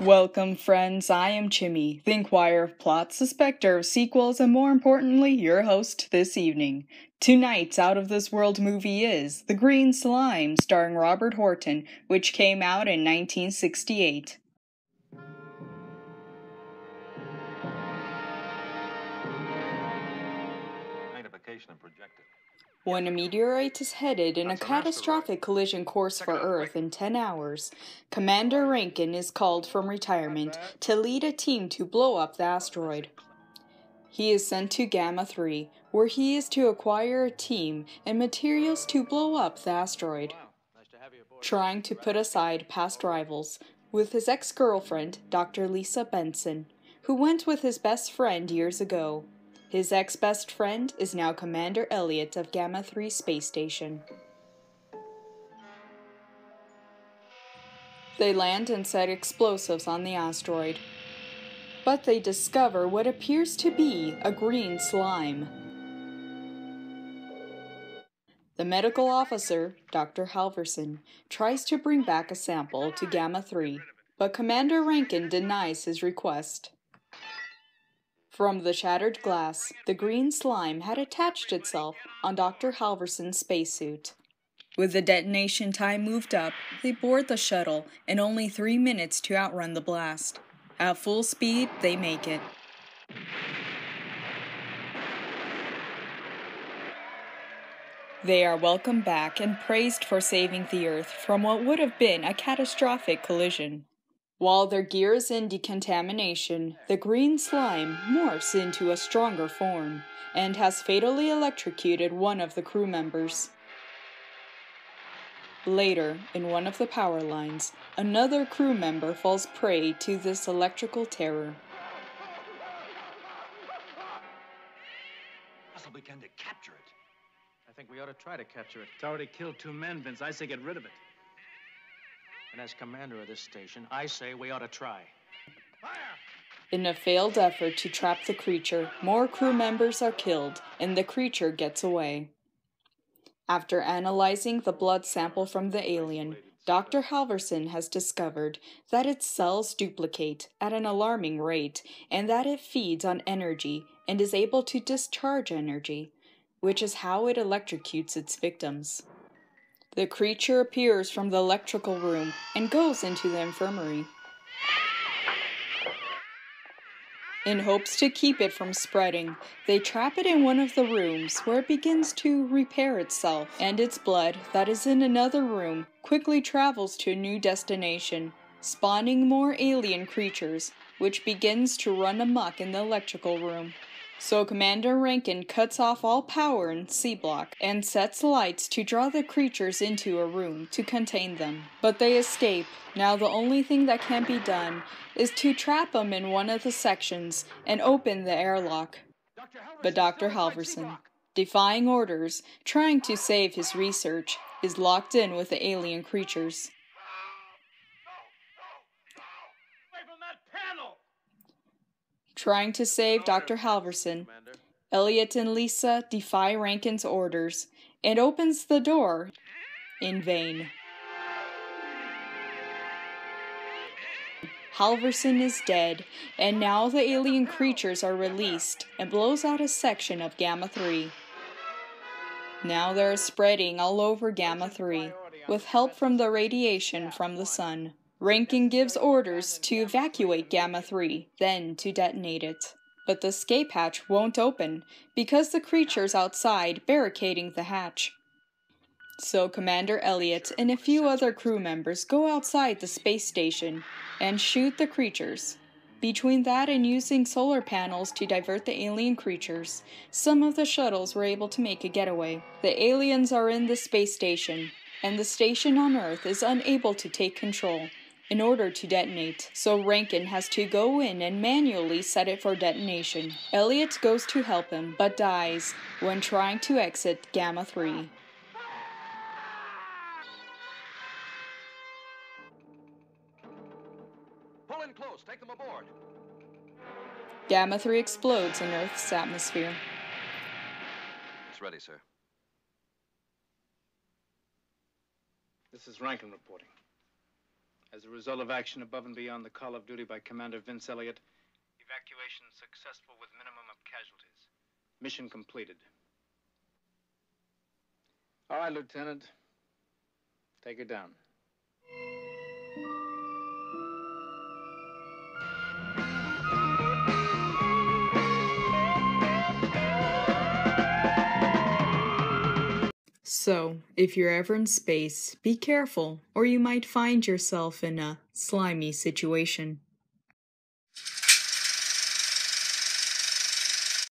Welcome, friends. I am Chimi, the inquirer of plots, suspector of sequels, and more importantly, your host this evening. Tonight's Out of This World movie is The Green Slime, starring Robert Horton, which came out in 1968. Magnification and projected. When a meteorite is headed in a That's catastrophic collision course for Earth in 10 hours, Commander Rankin is called from retirement to lead a team to blow up the asteroid. He is sent to Gamma 3, where he is to acquire a team and materials to blow up the asteroid. Trying to put aside past rivals with his ex girlfriend, Dr. Lisa Benson, who went with his best friend years ago. His ex best friend is now Commander Elliot of Gamma 3 Space Station. They land and set explosives on the asteroid. But they discover what appears to be a green slime. The medical officer, Dr. Halverson, tries to bring back a sample to Gamma 3, but Commander Rankin denies his request. From the shattered glass, the green slime had attached itself on Dr. Halverson's spacesuit. With the detonation time moved up, they board the shuttle in only three minutes to outrun the blast. At full speed, they make it. They are welcomed back and praised for saving the Earth from what would have been a catastrophic collision. While their gear is in decontamination, the green slime morphs into a stronger form and has fatally electrocuted one of the crew members. Later, in one of the power lines, another crew member falls prey to this electrical terror. Russell began to capture it. I think we ought to try to capture it. It's already killed two men, Vince. I say get rid of it. And as commander of this station, I say we ought to try. Fire! In a failed effort to trap the creature, more crew members are killed and the creature gets away. After analyzing the blood sample from the alien, Dr. Halverson has discovered that its cells duplicate at an alarming rate and that it feeds on energy and is able to discharge energy, which is how it electrocutes its victims. The creature appears from the electrical room and goes into the infirmary. In hopes to keep it from spreading, they trap it in one of the rooms where it begins to repair itself, and its blood, that is in another room, quickly travels to a new destination, spawning more alien creatures, which begins to run amok in the electrical room. So Commander Rankin cuts off all power in C block and sets lights to draw the creatures into a room to contain them. But they escape. Now the only thing that can be done is to trap them in one of the sections and open the airlock. But Dr. Halverson, defying orders, trying to save his research, is locked in with the alien creatures. Away from that panel! Trying to save Dr. Halverson, Elliot and Lisa defy Rankin's orders and opens the door in vain. Halverson is dead, and now the alien creatures are released and blows out a section of Gamma 3. Now they're spreading all over Gamma 3, with help from the radiation from the sun. Rankin gives orders to evacuate Gamma 3, then to detonate it. But the escape hatch won't open because the creature's outside barricading the hatch. So Commander Elliot and a few other crew members go outside the space station and shoot the creatures. Between that and using solar panels to divert the alien creatures, some of the shuttles were able to make a getaway. The aliens are in the space station, and the station on Earth is unable to take control in order to detonate, so Rankin has to go in and manually set it for detonation. Elliot goes to help him, but dies when trying to exit Gamma 3. Pull in close. Take them aboard. Gamma 3 explodes in Earth's atmosphere. It's ready, sir. This is Rankin reporting. As a result of action above and beyond the call of duty by Commander Vince Elliott, evacuation successful with minimum of casualties. Mission completed. All right, Lieutenant. Take her down. So, if you're ever in space, be careful, or you might find yourself in a slimy situation.